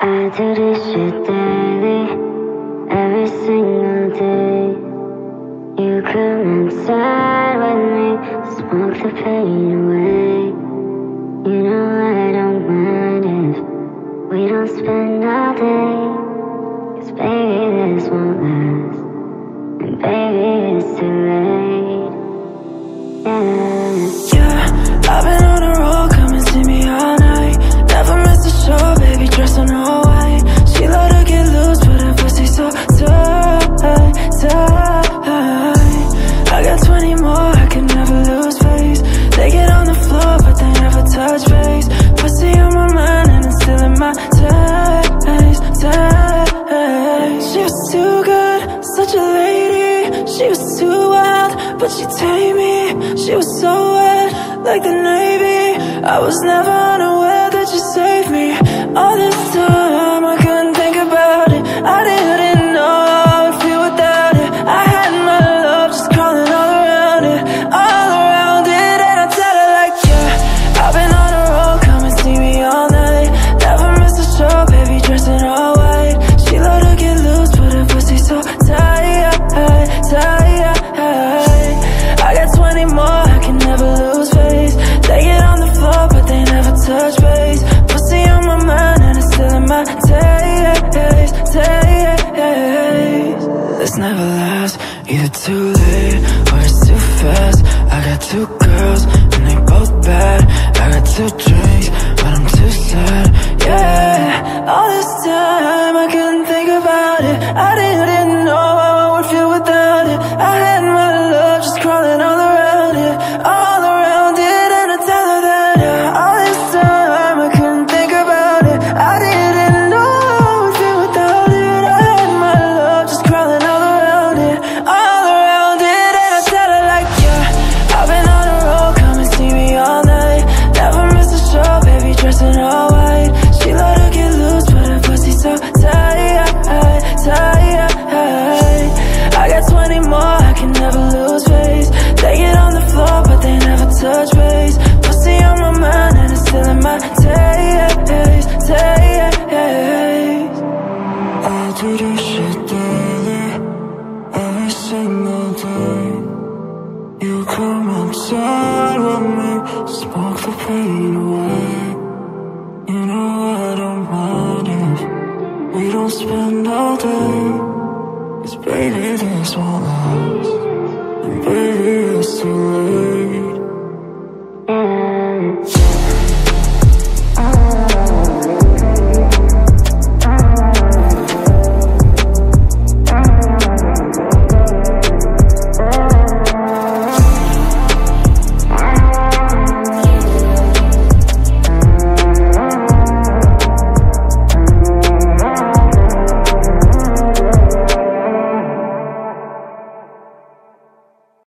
I do this shit daily, every single day. You come inside with me, smoke the pain away. You know I don't mind if we don't spend. She was too wild, but she tamed me. She was so wet, like the Navy. I was never unaware that you saved me. All this time never lasts Either too late or it's too fast. I got two girls and they both bad. I got two drinks but I'm too sad. Yeah, all this time I couldn't think about it. I didn't Yesterday she daily Every single day You come outside with me Smoke the pain away. You know I don't mind if We don't spend all day. Cause baby this won't